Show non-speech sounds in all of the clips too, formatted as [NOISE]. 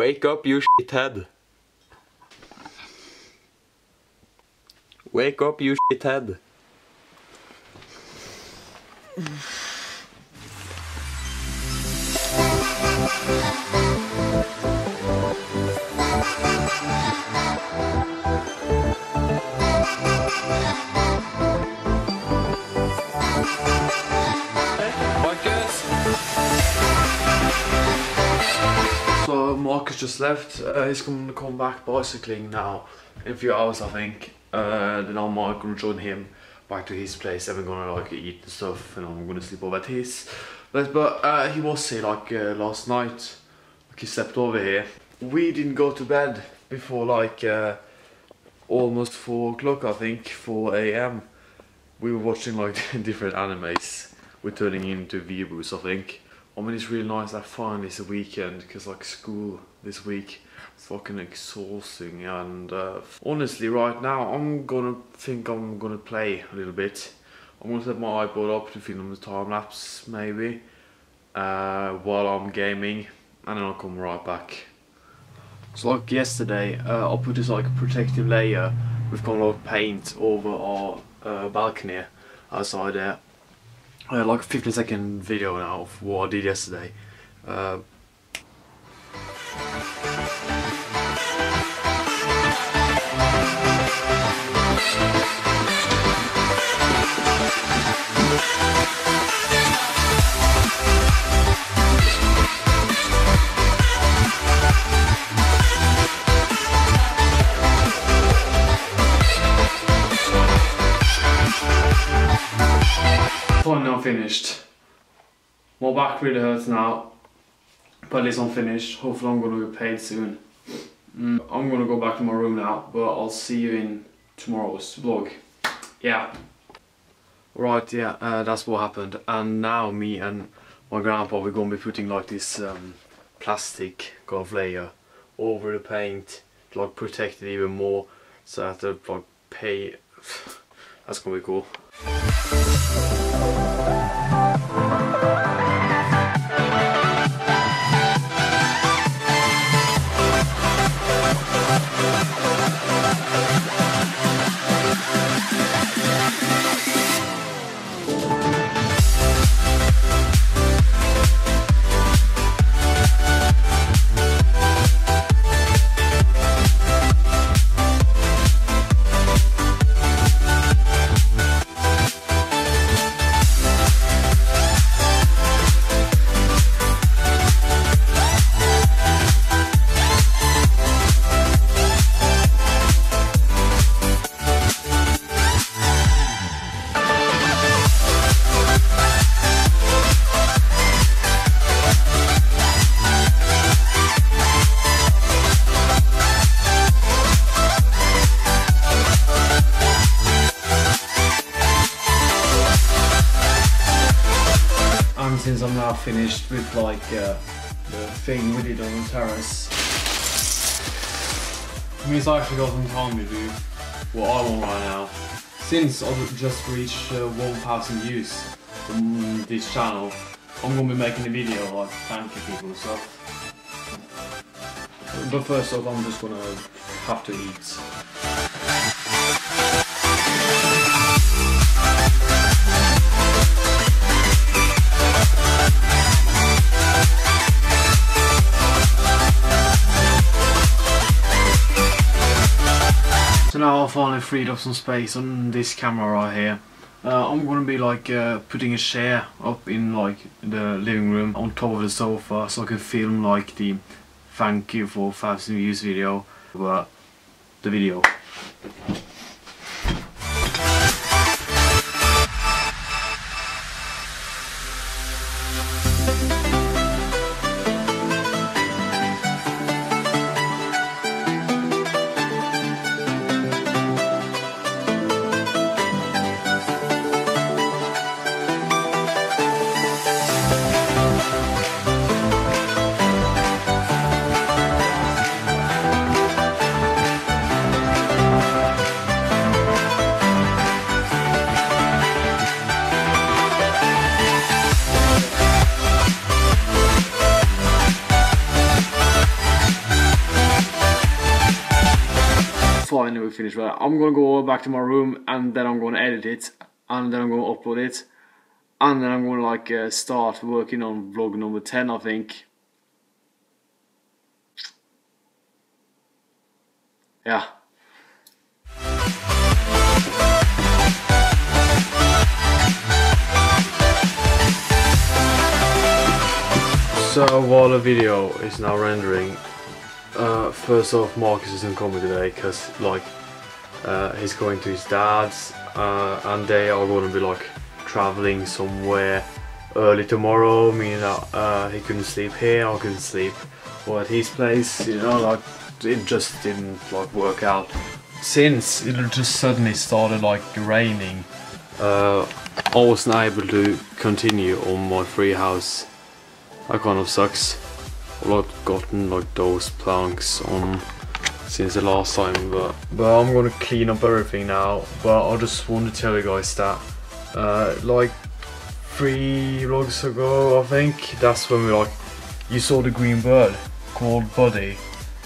Wake up, you shithead. Wake up, you shithead. Marcus just left. Uh, he's going to come back bicycling now in a few hours, I think. Uh, then I'm going to join him back to his place. and we're gonna like eat and stuff, and I'm gonna sleep over at his. But but uh, he was here like uh, last night. Like he slept over here. We didn't go to bed before like uh, almost four o'clock, I think, four a.m. We were watching like [LAUGHS] different animes. We're turning into Vibus, I think. I mean, it's really nice I finally it's a weekend because like school this week fucking exhausting. And uh, honestly, right now I'm gonna think I'm gonna play a little bit. I'm gonna set my iPod up to film the time lapse maybe uh, while I'm gaming, and then I'll come right back. So like yesterday, uh, I put this like protective layer with kind of like paint over our uh, balcony outside there. Had like a 15 second video now of what I did yesterday. Uh, finished. My back really hurts now. But at least I'm finished. Hopefully I'm gonna get paid soon. Mm, I'm gonna go back to my room now, but I'll see you in tomorrow's vlog. Yeah. Right, yeah, uh, that's what happened. And now me and my grandpa, we're gonna be putting like this um, plastic kind of layer over the paint to like protect it even more. So I have to like pay. [SIGHS] that's gonna be cool. And finished with like uh, the thing we did on the terrace, it means I actually got some time to do what I want right now. Since I've just reached uh, 1,000 views on this channel, I'm gonna be making a video like thanking people and stuff. But first off, I'm just gonna have to eat. Finally freed up some space on this camera right here. Uh, I'm gonna be like uh, putting a chair up in like the living room on top of the sofa so I can film like the thank you for 1000 views video but the video. Finished. But I'm gonna go back to my room and then I'm gonna edit it and then I'm gonna upload it and then I'm gonna like uh, start working on vlog number 10 I think. Yeah. So while the video is now rendering, uh, first off Marcus isn't coming today because like uh, he's going to his dad's uh, and they are going to be like traveling somewhere early tomorrow meaning that uh, he couldn't sleep here I couldn't sleep or at his place you know like it just didn't like work out since. It just suddenly started like raining. Uh, I wasn't able to continue on my free house. That kind of sucks I've gotten like those planks on since the last time but but I'm gonna clean up everything now but I just want to tell you guys that uh, like three vlogs ago I think that's when we like you saw the green bird called Buddy.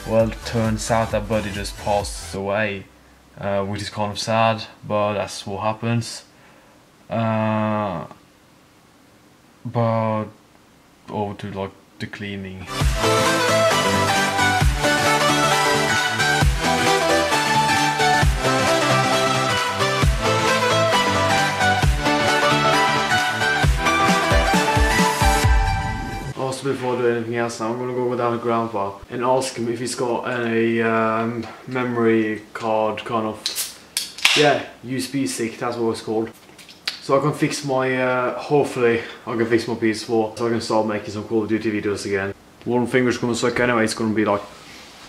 Well turns out that Buddy just passed away uh, which is kind of sad but that's what happens. Uh, but over to like the cleaning Also before I do anything else now, I'm gonna go down to Grandpa and ask him if he's got any um, memory card kind of, yeah, USB stick, that's what it's called. So I can fix my, uh, hopefully I can fix my PS4 so I can start making some Call of Duty videos again. One finger's gonna suck anyway, it's gonna be like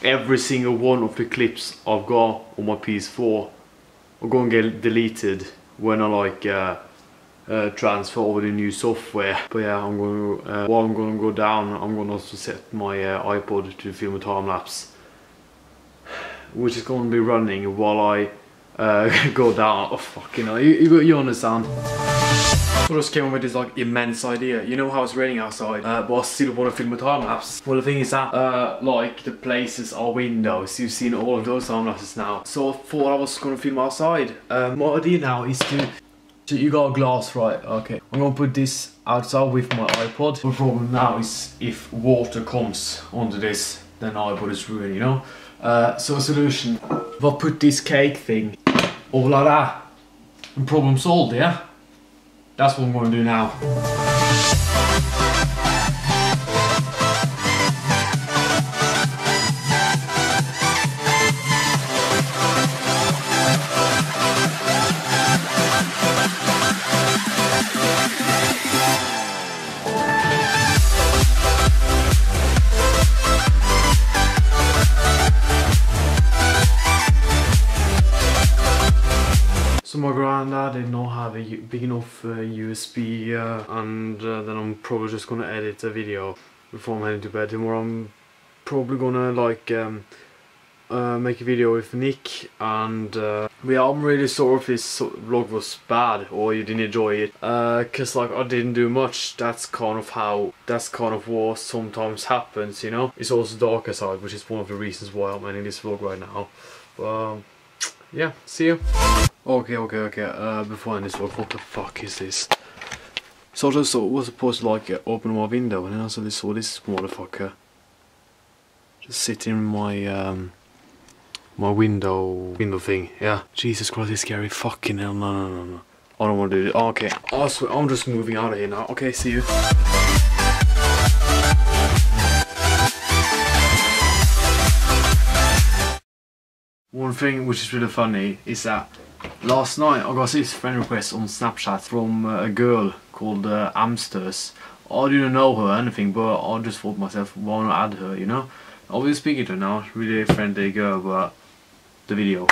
every single one of the clips I've got on my PS4 are gonna get deleted when I like uh, uh, transfer over the new software. But yeah, I'm to, uh, while I'm to go down, I'm going to also set my uh, iPod to film a time lapse, which is going to be running while I uh, [LAUGHS] go down. Oh fucking hell, you, you, you understand. So I just came up with this like immense idea. You know how it's raining outside, uh, but I still want to film a time lapse. Well, the thing is that, uh, like, the places are windows. You've seen all of those time lapses now. So I thought I was going to film outside. Um, my idea now is to so you got a glass, right? Okay. I'm gonna put this outside with my iPod. The problem now is if water comes onto this, then iPod is ruined, you know? Uh, so a solution, if I put this cake thing over like that, and problem solved, yeah? That's what I'm gonna do now. Enough uh, USB and uh, then I'm probably just gonna edit a video before I'm heading to bed. Tomorrow. I'm probably gonna like um, uh, make a video with Nick and uh, yeah I'm really sorry if this vlog was bad or you didn't enjoy it. Uh, cause like I didn't do much. That's kind of how that's kind of what sometimes happens you know? It's also darker side which is one of the reasons why I'm ending this vlog right now. But um, yeah see you Okay, okay, okay. Uh, before I end this vlog, what the fuck is this? So I just saw, was supposed to like uh, open my window, and then I this, saw this motherfucker just sitting in my um my window window thing. Yeah. Jesus Christ, it's scary. Fucking hell, no, no, no, no. I don't want to do. Oh, okay. I swear, I'm just moving out of here now. Okay, see you. One thing which is really funny is that last night I got this friend request on Snapchat from uh, a girl called uh, Amsters. I didn't know her or anything, but I just thought myself, why not add her, you know? I'll be speaking to her now, really friendly girl, but the video.